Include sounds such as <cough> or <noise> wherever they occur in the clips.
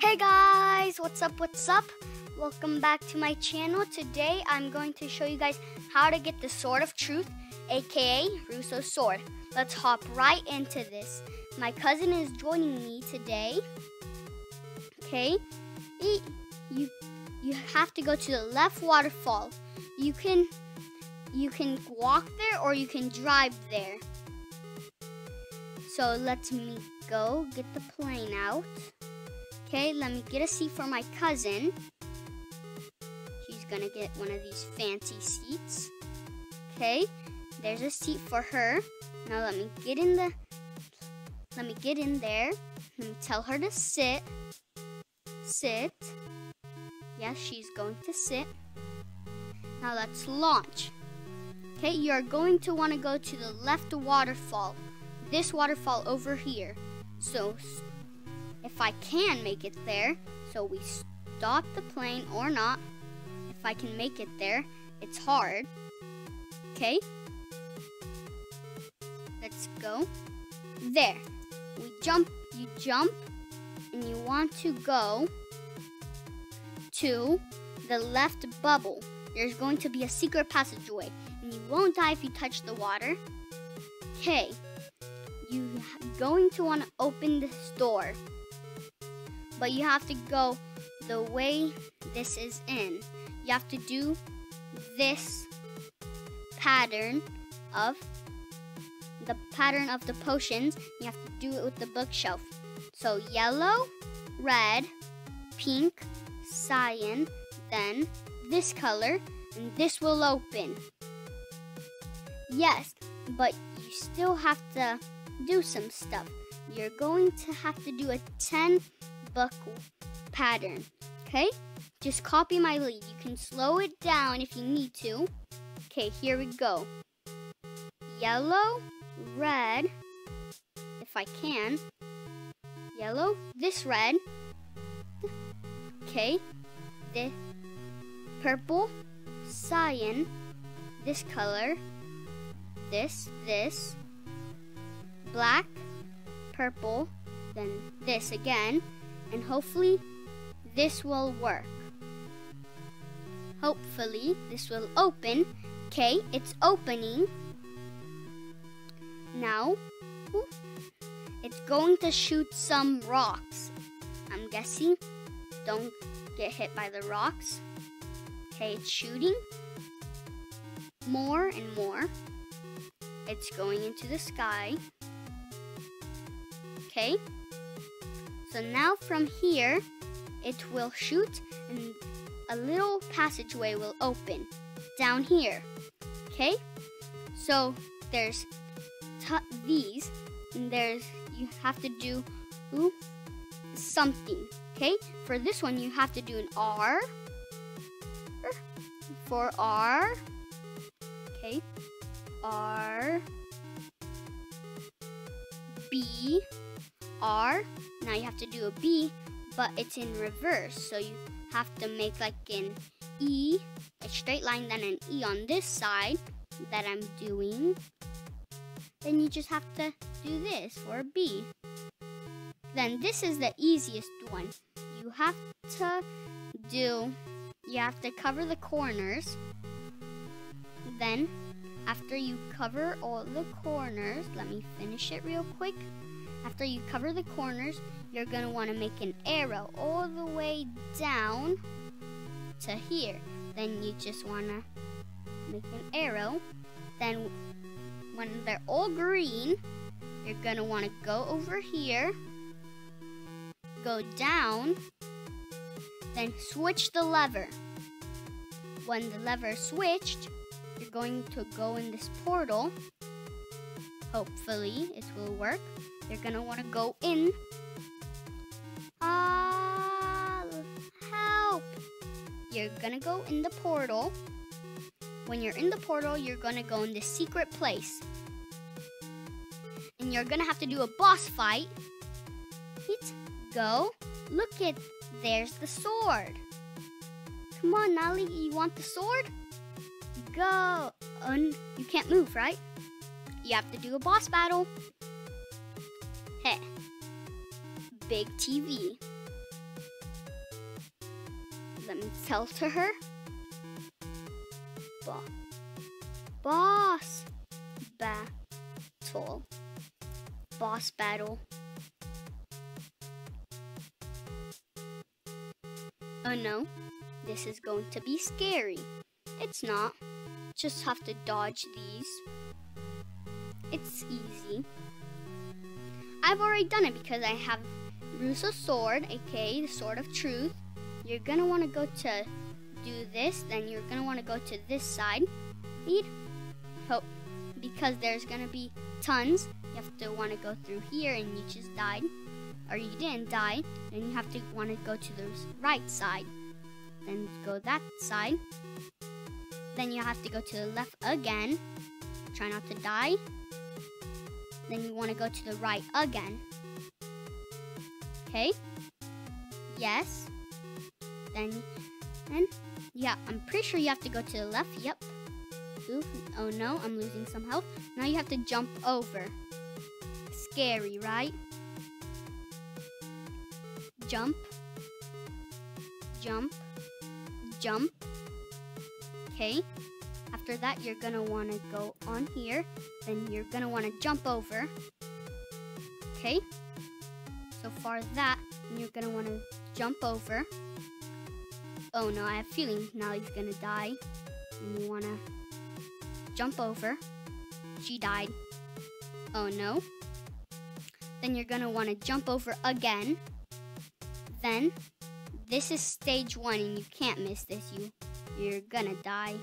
Hey guys, what's up, what's up? Welcome back to my channel. Today I'm going to show you guys how to get the Sword of Truth, aka Russo's Sword. Let's hop right into this. My cousin is joining me today. Okay, you, you have to go to the left waterfall. You can, you can walk there or you can drive there. So let me go get the plane out. Okay, let me get a seat for my cousin. She's gonna get one of these fancy seats. Okay, there's a seat for her. Now let me get in the, let me get in there. Let me tell her to sit. Sit. Yes, she's going to sit. Now let's launch. Okay, you're going to want to go to the left waterfall. This waterfall over here. So if I can make it there, so we stop the plane or not. If I can make it there, it's hard. Okay? Let's go. There. We jump, you jump, and you want to go to the left bubble. There's going to be a secret passageway, and you won't die if you touch the water. Okay. You're going to want to open this door but you have to go the way this is in. You have to do this pattern of the pattern of the potions. You have to do it with the bookshelf. So yellow, red, pink, cyan, then this color, and this will open. Yes, but you still have to do some stuff. You're going to have to do a 10 book pattern. Okay? Just copy my lead. You can slow it down if you need to. Okay, here we go. Yellow, red, if I can. Yellow, this red. Okay, this purple, cyan, this color, this, this, black, purple, then this again, and hopefully this will work. Hopefully this will open. Okay, it's opening. Now, it's going to shoot some rocks. I'm guessing. Don't get hit by the rocks. Okay, it's shooting. More and more. It's going into the sky. Okay. So now from here, it will shoot and a little passageway will open down here. Okay? So there's these, and there's, you have to do ooh, something. Okay? For this one, you have to do an R. For R. Okay? R. B. R. Now you have to do a B, but it's in reverse. So you have to make like an E, a straight line, then an E on this side that I'm doing. Then you just have to do this for a B. Then this is the easiest one. You have to do, you have to cover the corners. Then after you cover all the corners, let me finish it real quick. After you cover the corners, you're going to want to make an arrow all the way down to here. Then you just want to make an arrow. Then when they're all green, you're going to want to go over here, go down, then switch the lever. When the lever is switched, you're going to go in this portal. Hopefully it will work. You're gonna wanna go in. Ah, help! You're gonna go in the portal. When you're in the portal, you're gonna go in the secret place. And you're gonna have to do a boss fight. Let's go. Look at, there's the sword. Come on, Nali, you want the sword? Go. Un you can't move, right? You have to do a boss battle. Big TV. Let me tell to her? Bo- boss battle. Boss battle. Oh no, this is going to be scary. It's not. Just have to dodge these. It's easy. I've already done it because I have Russo's sword, aka the Sword of Truth. You're gonna want to go to do this, then you're gonna want to go to this side. Need hope because there's gonna be tons. You have to want to go through here, and you just died, or you didn't die. Then you have to want to go to the right side. Then go that side. Then you have to go to the left again. Try not to die. Then you want to go to the right again. Okay? Yes. Then, then, yeah, I'm pretty sure you have to go to the left. Yep. Ooh, oh no, I'm losing some health. Now you have to jump over. Scary, right? Jump. Jump. Jump. Okay. After that, you're gonna wanna go on here. Then you're gonna wanna jump over. Okay. So far that, you're gonna wanna jump over. Oh no, I have a feeling now he's gonna die. And you wanna jump over. She died. Oh no. Then you're gonna wanna jump over again. Then, this is stage one and you can't miss this. You, you're gonna die.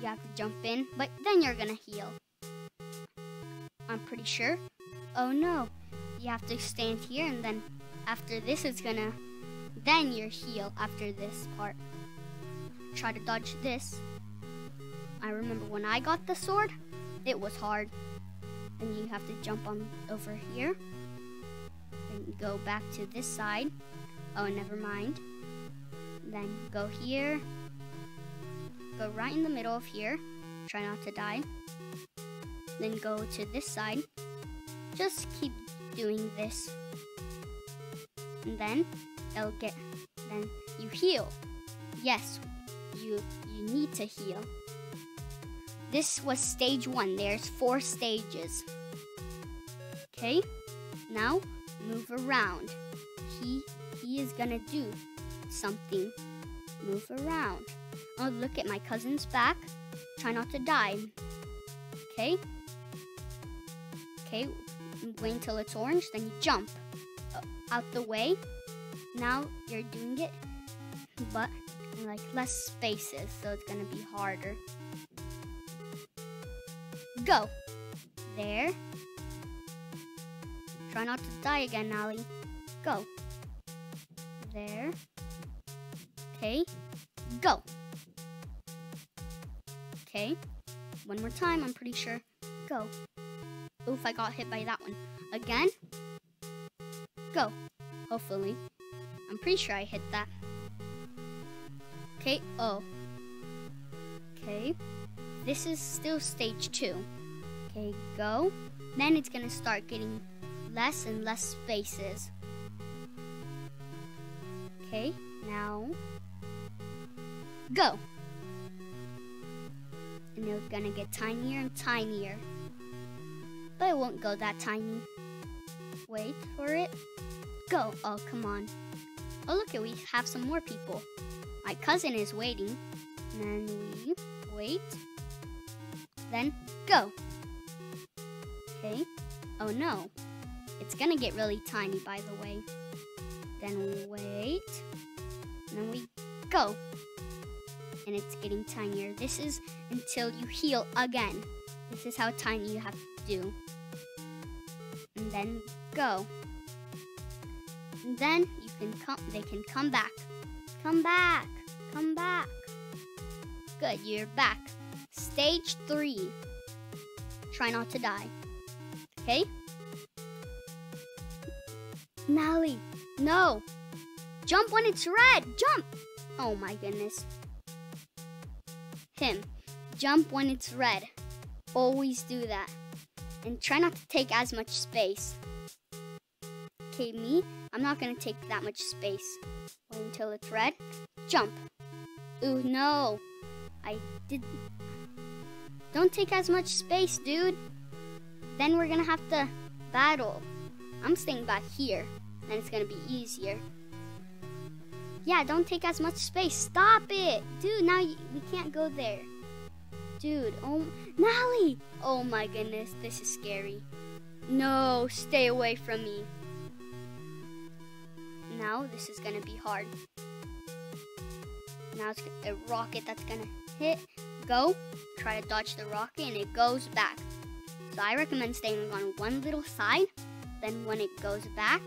You have to jump in, but then you're gonna heal. I'm pretty sure. Oh no, you have to stand here and then after this it's gonna, then you're heal after this part. Try to dodge this. I remember when I got the sword, it was hard. And you have to jump on over here. and go back to this side. Oh, never mind. Then go here. Go right in the middle of here. Try not to die. Then go to this side. Just keep doing this. And then it'll get then you heal. Yes, you you need to heal. This was stage one. There's four stages. Okay, now move around. He he is gonna do something. Move around. Oh, look at my cousin's back. Try not to die. Okay. Okay, wait until it's orange, then you jump out the way. Now you're doing it, but like less spaces, so it's gonna be harder. Go. There. Try not to die again, Nally. Go. There. Okay. Go. Okay. One more time, I'm pretty sure. Go. Oof, I got hit by that one. Again. Go. Hopefully. I'm pretty sure I hit that. Okay, oh. Okay. This is still stage two. Okay, go. Then it's gonna start getting less and less spaces. Okay, now go. And they're gonna get tinier and tinier. It won't go that tiny. Wait for it. Go. Oh, come on. Oh, look, we have some more people. My cousin is waiting. Then we wait. Then go. Okay. Oh no. It's gonna get really tiny, by the way. Then we wait. Then we go. And it's getting tinier. This is until you heal again. This is how tiny you have to do. Then go. And then you can come they can come back. Come back. Come back. Good, you're back. Stage three. Try not to die. Okay? Nally, no. Jump when it's red. Jump. Oh my goodness. Him. Jump when it's red. Always do that. And try not to take as much space. Okay, me, I'm not gonna take that much space. Wait until it's red. Jump. Ooh, no. I did. Don't take as much space, dude. Then we're gonna have to battle. I'm staying back here. Then it's gonna be easier. Yeah, don't take as much space. Stop it. Dude, now you, we can't go there. Dude, oh, Nally. Oh my goodness, this is scary. No, stay away from me. Now this is gonna be hard. Now it's a rocket that's gonna hit, go, try to dodge the rocket, and it goes back. So I recommend staying on one little side. Then when it goes back,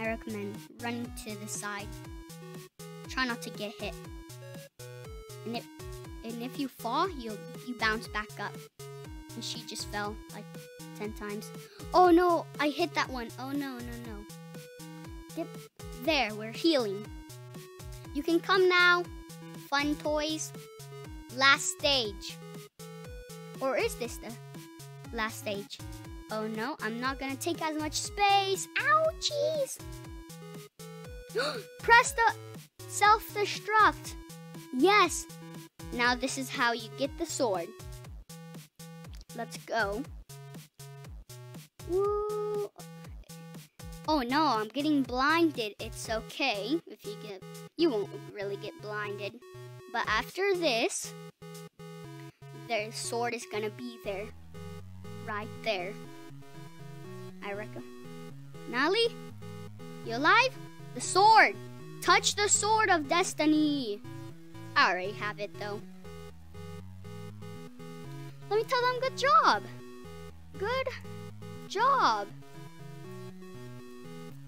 I recommend running to the side. Try not to get hit. And if and if you fall, you you bounce back up. And she just fell like 10 times. Oh no, I hit that one. Oh no, no, no. Dip. There, we're healing. You can come now. Fun toys. Last stage. Or is this the last stage? Oh no, I'm not gonna take as much space. Ouchies! <gasps> Press the self-destruct. Yes. Now this is how you get the sword. Let's go. Oh no, I'm getting blinded. It's okay if you get, you won't really get blinded. But after this, their sword is gonna be there. Right there. I reckon. Nali, You alive? The sword! Touch the sword of destiny! I already have it though. Let me tell them good job. Good job.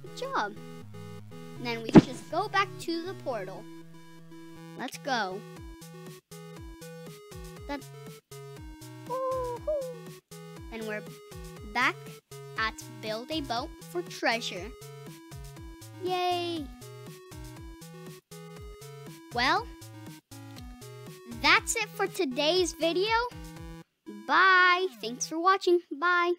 Good job. And then we just go back to the portal. Let's go. That. And we're back at Build a Boat for Treasure. Yay! Well, that's it for today's video. Bye. Thanks for watching. Bye.